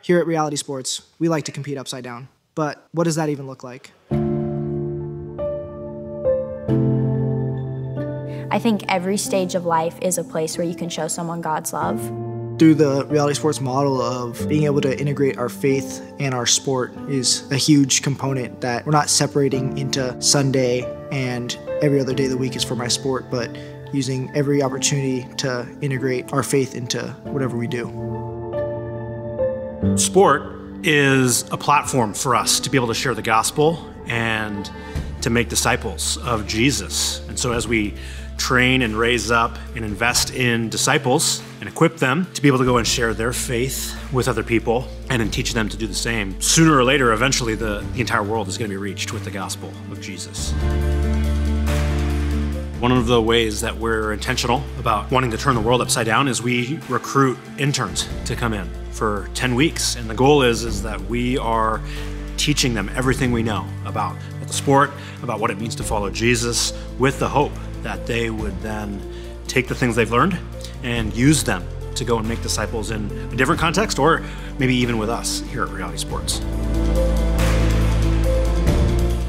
Here at Reality Sports, we like to compete upside down. But what does that even look like? I think every stage of life is a place where you can show someone God's love. Through the reality sports model of being able to integrate our faith and our sport is a huge component that we're not separating into Sunday and every other day of the week is for my sport, but using every opportunity to integrate our faith into whatever we do. Sport is a platform for us to be able to share the gospel and to make disciples of Jesus. And so as we train and raise up and invest in disciples and equip them to be able to go and share their faith with other people and teach them to do the same, sooner or later, eventually, the, the entire world is going to be reached with the gospel of Jesus. One of the ways that we're intentional about wanting to turn the world upside down is we recruit interns to come in for 10 weeks. And the goal is, is that we are teaching them everything we know about the sport, about what it means to follow Jesus, with the hope that they would then take the things they've learned and use them to go and make disciples in a different context or maybe even with us here at Reality Sports.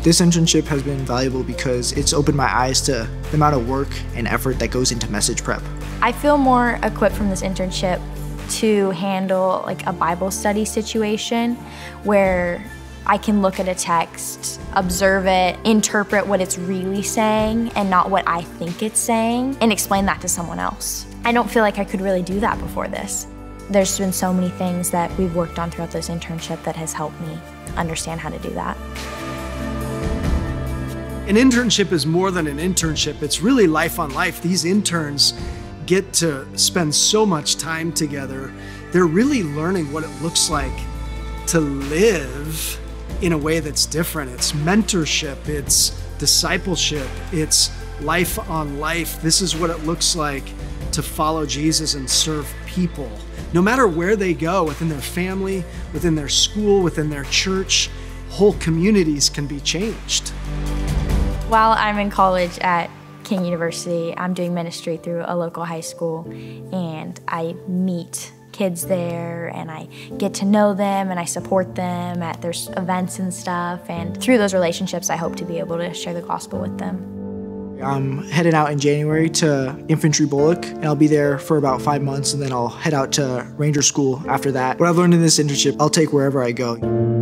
This internship has been valuable because it's opened my eyes to the amount of work and effort that goes into message prep. I feel more equipped from this internship to handle like a Bible study situation where I can look at a text, observe it, interpret what it's really saying and not what I think it's saying, and explain that to someone else. I don't feel like I could really do that before this. There's been so many things that we've worked on throughout this internship that has helped me understand how to do that. An internship is more than an internship, it's really life on life. These interns get to spend so much time together. They're really learning what it looks like to live in a way that's different. It's mentorship, it's discipleship, it's life on life. This is what it looks like to follow Jesus and serve people. No matter where they go, within their family, within their school, within their church, whole communities can be changed. While I'm in college at King University, I'm doing ministry through a local high school, and I meet kids there and I get to know them and I support them at their events and stuff. And through those relationships, I hope to be able to share the gospel with them. I'm heading out in January to Infantry BOLC, and I'll be there for about five months, and then I'll head out to Ranger School after that. What I've learned in this internship, I'll take wherever I go.